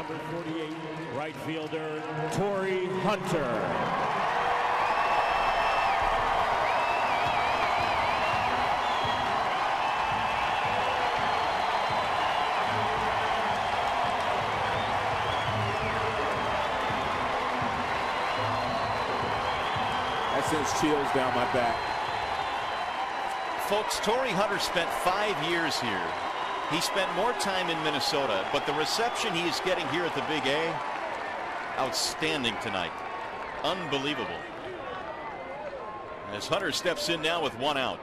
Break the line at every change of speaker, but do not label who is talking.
Number 48, right fielder, Torii Hunter.
That sends chills down my back.
Folks, Torii Hunter spent five years here. He spent more time in Minnesota, but the reception he is getting here at the Big A, outstanding tonight. Unbelievable. As Hunter steps in now with one out.